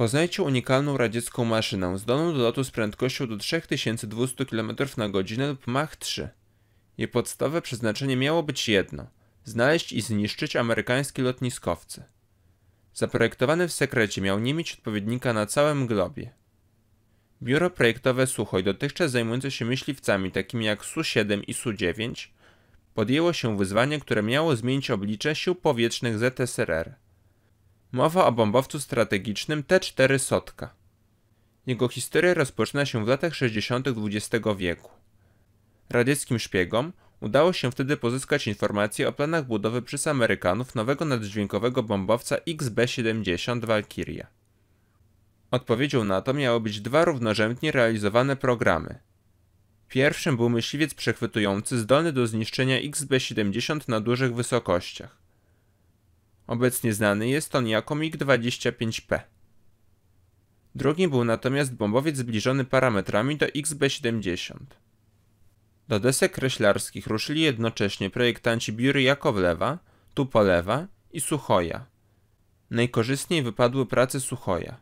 Poznajcie unikalną radziecką maszynę zdolną do lotu z prędkością do 3200 km na godzinę lub Mach 3. Jej podstawowe przeznaczenie miało być jedno – znaleźć i zniszczyć amerykańskie lotniskowce. Zaprojektowany w sekrecie miał nie mieć odpowiednika na całym globie. Biuro projektowe Suchoj, dotychczas zajmujące się myśliwcami takimi jak Su-7 i Su-9, podjęło się wyzwania, które miało zmienić oblicze sił powietrznych ZSRR. Mowa o bombowcu strategicznym T-4 Sotka. Jego historia rozpoczyna się w latach 60. XX wieku. Radzieckim szpiegom udało się wtedy pozyskać informacje o planach budowy przez Amerykanów nowego naddźwiękowego bombowca XB-70 Valkyria. Odpowiedzią na to miały być dwa równorzędnie realizowane programy. Pierwszym był myśliwiec przechwytujący zdolny do zniszczenia XB-70 na dużych wysokościach. Obecnie znany jest on jako MiG-25P. Drugim był natomiast bombowiec zbliżony parametrami do XB-70. Do desek kreślarskich ruszyli jednocześnie projektanci Biury Jakowlewa, Tupolewa i Suchoja. Najkorzystniej wypadły prace Suchoja.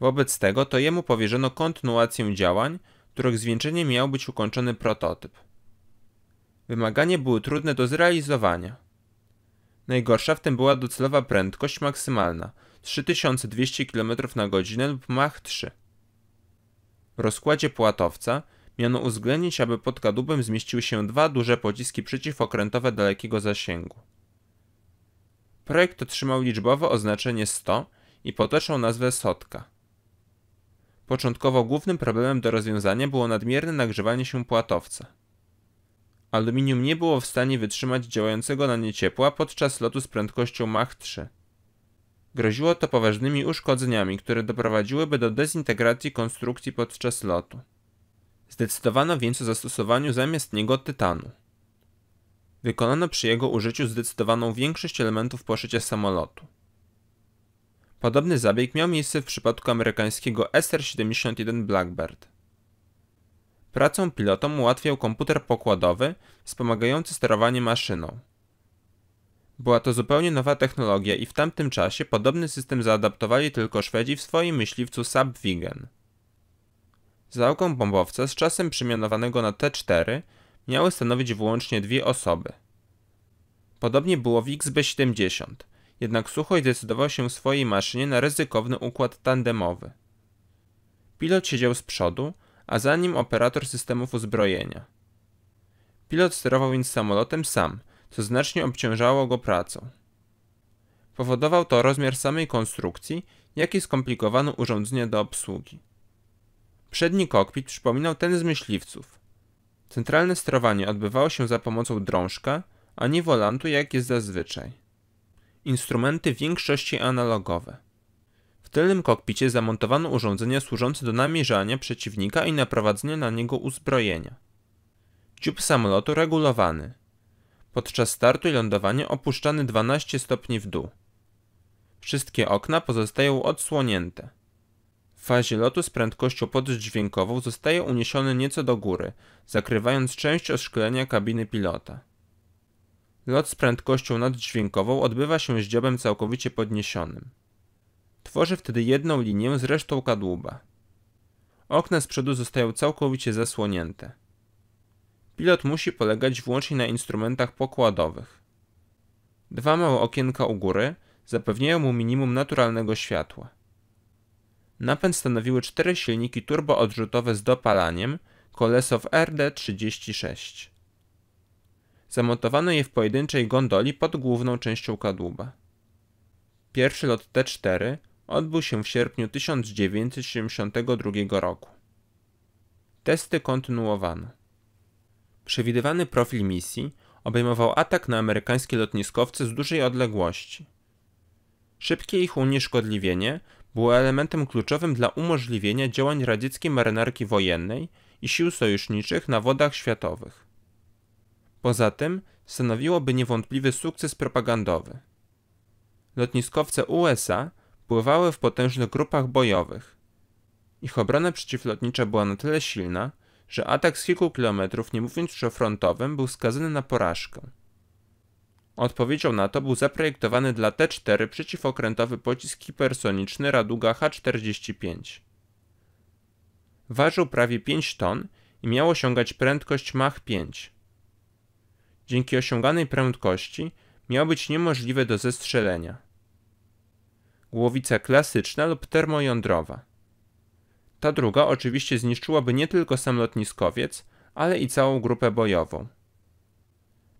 Wobec tego to jemu powierzono kontynuację działań, których zwieńczeniem miał być ukończony prototyp. Wymagania były trudne do zrealizowania. Najgorsza w tym była docelowa prędkość maksymalna 3200 km na godzinę lub Mach 3. W rozkładzie płatowca miano uwzględnić, aby pod kadłubem zmieściły się dwa duże pociski przeciwokrętowe dalekiego zasięgu. Projekt otrzymał liczbowe oznaczenie 100 i potoczną nazwę Sotka. Początkowo głównym problemem do rozwiązania było nadmierne nagrzewanie się płatowca. Aluminium nie było w stanie wytrzymać działającego na nie ciepła podczas lotu z prędkością Mach 3. Groziło to poważnymi uszkodzeniami, które doprowadziłyby do dezintegracji konstrukcji podczas lotu. Zdecydowano więc o zastosowaniu zamiast niego tytanu. Wykonano przy jego użyciu zdecydowaną większość elementów poszycia samolotu. Podobny zabieg miał miejsce w przypadku amerykańskiego SR-71 Blackbird. Pracę pilotom ułatwiał komputer pokładowy wspomagający sterowanie maszyną. Była to zupełnie nowa technologia i w tamtym czasie podobny system zaadaptowali tylko Szwedzi w swoim myśliwcu Subvigen. Załogą bombowca z czasem przemianowanego na T-4 miały stanowić wyłącznie dwie osoby. Podobnie było w XB-70, jednak Suchoj zdecydował się w swojej maszynie na ryzykowny układ tandemowy. Pilot siedział z przodu, a za nim operator systemów uzbrojenia. Pilot sterował więc samolotem sam, co znacznie obciążało go pracą. Powodował to rozmiar samej konstrukcji, jak i skomplikowane urządzenia do obsługi. Przedni kokpit przypominał ten z myśliwców. Centralne sterowanie odbywało się za pomocą drążka, a nie wolantu jak jest zazwyczaj. Instrumenty w większości analogowe. W tylnym kokpicie zamontowano urządzenia służące do namierzania przeciwnika i naprowadzenia na niego uzbrojenia. Dziób samolotu regulowany. Podczas startu i lądowania opuszczany 12 stopni w dół. Wszystkie okna pozostają odsłonięte. W fazie lotu z prędkością poddźwiękową zostaje uniesiony nieco do góry, zakrywając część oszklenia kabiny pilota. Lot z prędkością naddźwiękową odbywa się z dziobem całkowicie podniesionym. Tworzy wtedy jedną linię z resztą kadłuba. Okna z przodu zostają całkowicie zasłonięte. Pilot musi polegać wyłącznie na instrumentach pokładowych. Dwa małe okienka u góry zapewniają mu minimum naturalnego światła. Napęd stanowiły cztery silniki turboodrzutowe z dopalaniem, koleso w RD36. Zamontowano je w pojedynczej gondoli pod główną częścią kadłuba. Pierwszy lot T-4 odbył się w sierpniu 1972 roku. Testy kontynuowano. Przewidywany profil misji obejmował atak na amerykańskie lotniskowce z dużej odległości. Szybkie ich unieszkodliwienie było elementem kluczowym dla umożliwienia działań radzieckiej marynarki wojennej i sił sojuszniczych na wodach światowych. Poza tym stanowiłoby niewątpliwy sukces propagandowy. Lotniskowce USA pływały w potężnych grupach bojowych. Ich obrona przeciwlotnicza była na tyle silna, że atak z kilku kilometrów, nie mówiąc już o frontowym, był skazany na porażkę. Odpowiedzią na to był zaprojektowany dla T-4 przeciwokrętowy pocisk hipersoniczny Raduga H-45. Ważył prawie 5 ton i miał osiągać prędkość Mach 5. Dzięki osiąganej prędkości miał być niemożliwe do zestrzelenia. Głowica klasyczna lub termojądrowa. Ta druga oczywiście zniszczyłaby nie tylko sam lotniskowiec, ale i całą grupę bojową.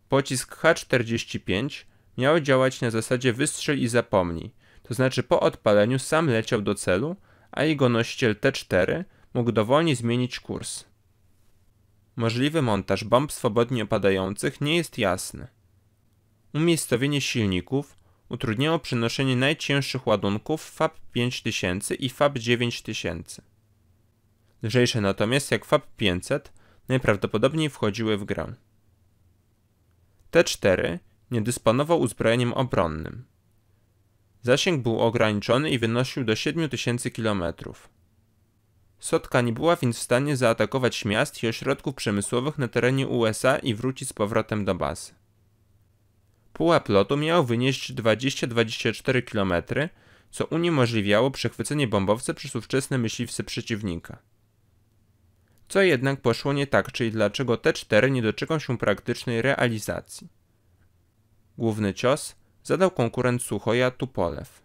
Pocisk H-45 miał działać na zasadzie wystrzel i zapomnij, to znaczy po odpaleniu sam leciał do celu, a jego nosiciel T-4 mógł dowolnie zmienić kurs. Możliwy montaż bomb swobodnie opadających nie jest jasny. Umiejscowienie silników utrudniało przenoszenie najcięższych ładunków FAB 5000 i FAB 9000. Lżejsze natomiast jak FAB 500 najprawdopodobniej wchodziły w grę. T4 nie dysponował uzbrojeniem obronnym. Zasięg był ograniczony i wynosił do 7000 km. Sotka nie była więc w stanie zaatakować miast i ośrodków przemysłowych na terenie USA i wrócić z powrotem do bazy. Pułap lotu miał wynieść 20-24 km, co uniemożliwiało przechwycenie bombowca przez ówczesne myśliwce przeciwnika. Co jednak poszło nie tak, czyli dlaczego T4 nie doczekał się praktycznej realizacji. Główny cios zadał konkurent Suchoja Tupolew.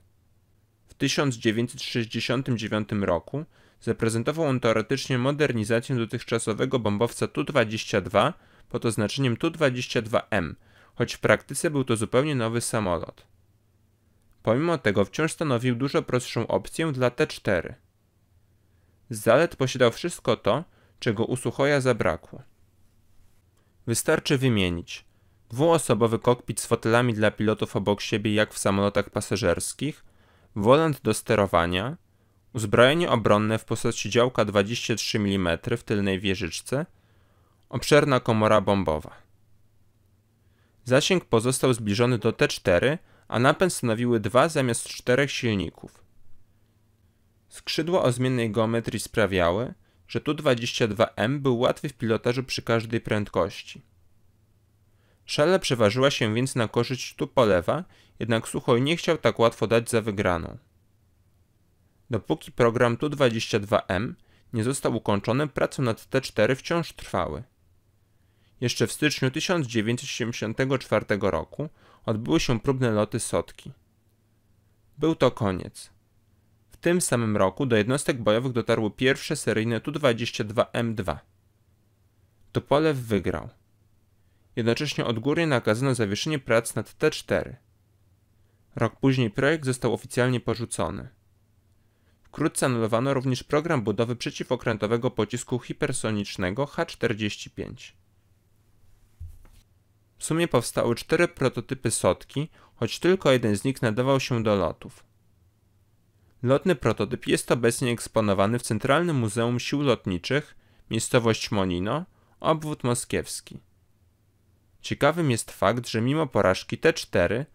W 1969 roku zaprezentował on teoretycznie modernizację dotychczasowego bombowca Tu-22 pod oznaczeniem Tu-22M, choć w praktyce był to zupełnie nowy samolot. Pomimo tego wciąż stanowił dużo prostszą opcję dla T-4. Z zalet posiadał wszystko to, czego u Suchoja zabrakło. Wystarczy wymienić dwuosobowy kokpit z fotelami dla pilotów obok siebie jak w samolotach pasażerskich, wolant do sterowania, uzbrojenie obronne w postaci działka 23 mm w tylnej wieżyczce, obszerna komora bombowa. Zasięg pozostał zbliżony do T4, a napęd stanowiły dwa zamiast czterech silników. Skrzydła o zmiennej geometrii sprawiały, że Tu-22M był łatwy w pilotażu przy każdej prędkości. Szale przeważyła się więc na korzyść Tupolewa, jednak Suchoj nie chciał tak łatwo dać za wygraną. Dopóki program Tu-22M nie został ukończony, prace nad T4 wciąż trwały. Jeszcze w styczniu 1974 roku odbyły się próbne loty Sotki. Był to koniec tym samym roku do jednostek bojowych dotarły pierwsze seryjne Tu-22M2. Tupolew wygrał. Jednocześnie odgórnie nakazano zawieszenie prac nad T-4. Rok później projekt został oficjalnie porzucony. Wkrótce anulowano również program budowy przeciwokrętowego pocisku hipersonicznego H-45. W sumie powstały cztery prototypy Sotki, choć tylko jeden z nich nadawał się do lotów. Lotny prototyp jest obecnie eksponowany w Centralnym Muzeum Sił Lotniczych, miejscowość Monino, obwód moskiewski. Ciekawym jest fakt, że mimo porażki T-4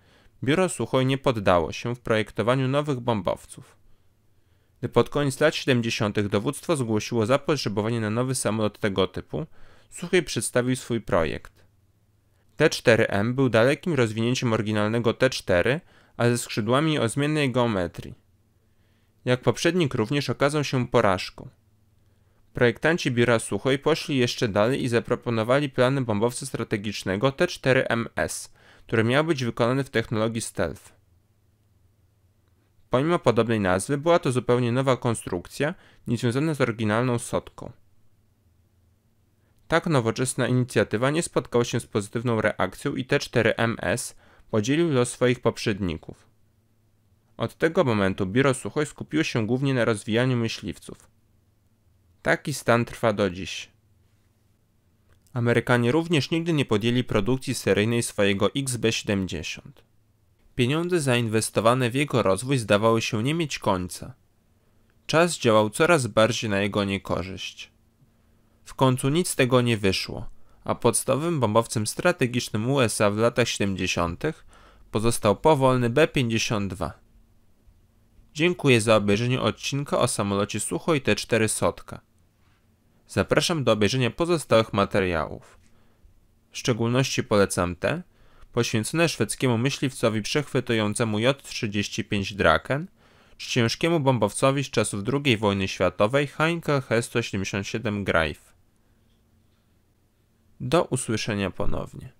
biuro Suchoj nie poddało się w projektowaniu nowych bombowców. Gdy pod koniec lat 70. dowództwo zgłosiło zapotrzebowanie na nowy samolot tego typu, Suchoj przedstawił swój projekt. T-4M był dalekim rozwinięciem oryginalnego T-4, ale ze skrzydłami o zmiennej geometrii jak poprzednik również okazał się porażką. Projektanci biura Suchoj poszli jeszcze dalej i zaproponowali plany bombowca strategicznego T-4MS, który miał być wykonany w technologii stealth. Pomimo podobnej nazwy, była to zupełnie nowa konstrukcja, niezwiązana z oryginalną sotką. Tak nowoczesna inicjatywa nie spotkała się z pozytywną reakcją i T-4MS podzielił los swoich poprzedników. Od tego momentu biuro Suchoj skupiło się głównie na rozwijaniu myśliwców. Taki stan trwa do dziś. Amerykanie również nigdy nie podjęli produkcji seryjnej swojego XB-70. Pieniądze zainwestowane w jego rozwój zdawały się nie mieć końca. Czas działał coraz bardziej na jego niekorzyść. W końcu nic z tego nie wyszło, a podstawowym bombowcem strategicznym USA w latach 70. pozostał powolny B-52. Dziękuję za obejrzenie odcinka o samolocie Suchoj T4 Sotka. Zapraszam do obejrzenia pozostałych materiałów. W szczególności polecam te, poświęcone szwedzkiemu myśliwcowi przechwytującemu J-35 Draken czy ciężkiemu bombowcowi z czasów II wojny światowej Heinkel He-177 Greif. Do usłyszenia ponownie.